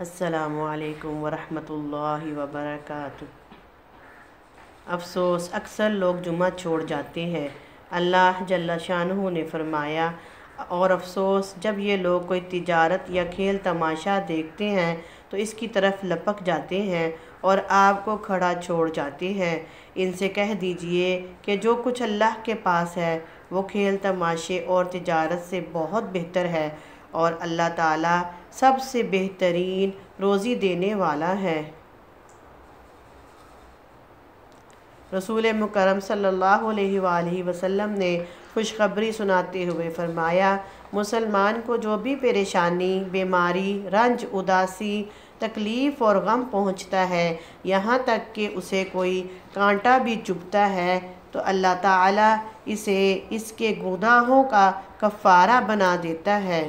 असलकम वरहमतुल्लाहि वबरकातुहू। अफ़सोस, अक्सर लोग जुमा छोड़ जाते हैं। अल्लाह जल्ला शाहू ने फरमाया, और अफसोस, जब ये लोग कोई तिजारत या खेल तमाशा देखते हैं तो इसकी तरफ़ लपक जाते हैं और आपको खड़ा छोड़ जाते हैं। इनसे कह दीजिए कि जो कुछ अल्लाह के पास है वो खेल तमाशे और तिजारत से बहुत बेहतर है और अल्लाह ताला सबसे बेहतरीन रोज़ी देने वाला है। रसूल मुकरम सल्लल्लाहु अलैहि वसल्लम ने खुशखबरी सुनाते हुए फरमाया, मुसलमान को जो भी परेशानी, बीमारी, रंज, उदासी, तकलीफ़ और गम पहुँचता है, यहाँ तक कि उसे कोई कांटा भी चुभता है तो अल्लाह ताला इसे इसके गुनाहों का कफ़ारा बना देता है।